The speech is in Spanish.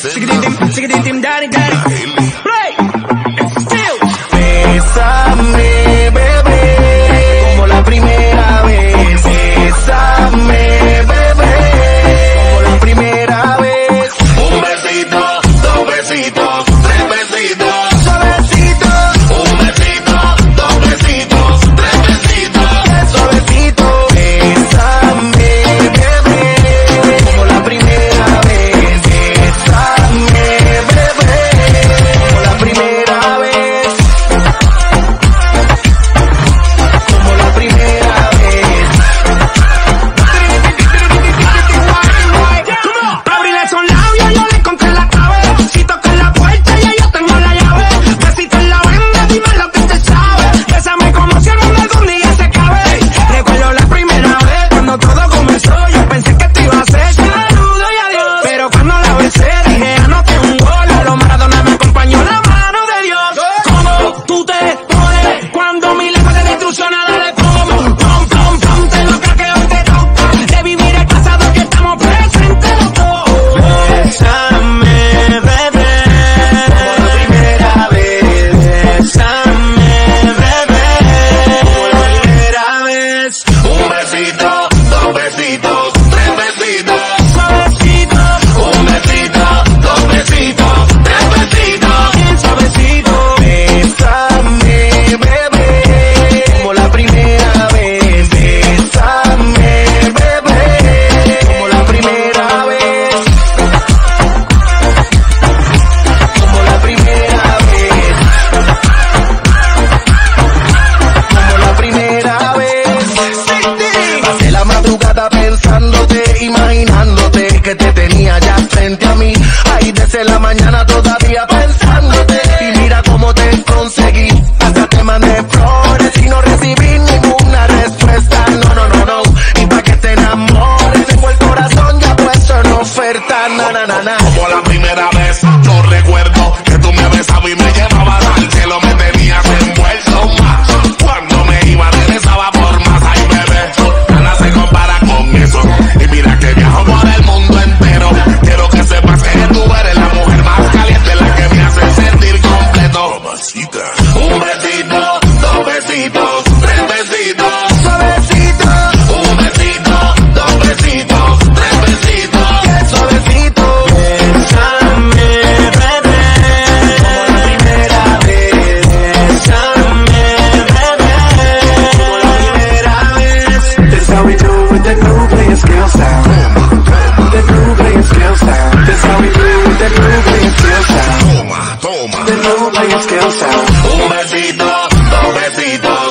Shake it, dim, shake it, dim, daddy, daddy. Play. la mañana todavía de ropa y es un besito, dos besitos.